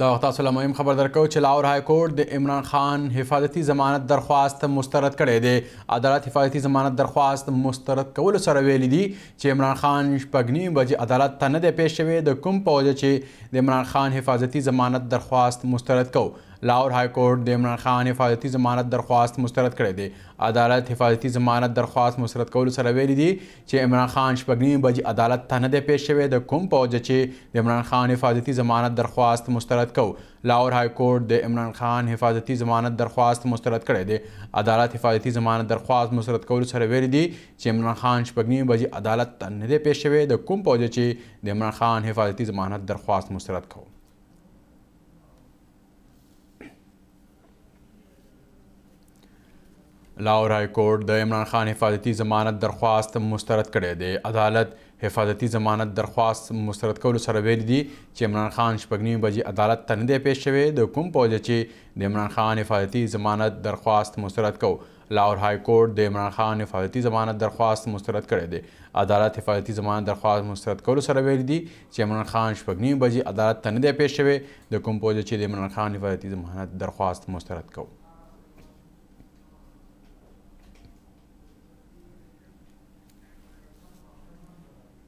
دا وخت تاسو له مهم خبر درکو چې لاهور های کورټ د عمران خان حفاظتي ضمانت درخواست مسترد کړی دی عدالت حفاظتي ضمانت درخواست مسترد کولو سره ویلي دي چې عمران خان شپږ نیم بجې عدالت ته نه دی پیش شوی د کوم په وجه چې د عمران خان حفاظتي ضمانت درخواست مسترد کو لاهور های کورټ د عمران خان حفاظتي ضمانت درخواست مسترد کړی دی عدالت حفاظتي ضمانت درخواست مسترد کولو سره ویلي دي چې عمران خان شپږ نیمې بجې عدالت ته نه دی پیش شوی د کوم پوجه چې د عمران خان حفاظتي ضمانت درخواست مسترد کو لاهور های کورټ د عمران خان حفاظتي ضمانت درخواست مسترد کړی دی عدالت حفاظتي ضمانت درخواست مسترد کولو سره ویلي دي چې عمران خان شپږ نیمې بجې عدالت ته نه دی پیش شوی د کوم پوجه چې د عمران خان حفاظتي ضمانت درخواست مسترد کو لاهور های کورټ د عمران خان حفاظتي ضمانت درخواست مسترد کړی دی عدالت حفاظتي ضمانت درخواست مسترد کولو سره ویل دي چې عمران خان شپږنی بجې عدالت ته نه دی پیش شوی د کوم پوځ چې د عمران خان حفاظتي ضمانت درخواست مسترد کو لاهور های کورټ د عمران خان حفاظتي ضمانت درخواست مسترد کړی دی. عدالت حفاظتي ضمانت درخواست مسترد کولو سره ویلي دي چې عمران خان شپږ نیمې بجې عدالت ته نه دی پېښ شوی، د کوم پوځ چې د عمران خان حفاظتي ضمانت درخواست مسترد کوو.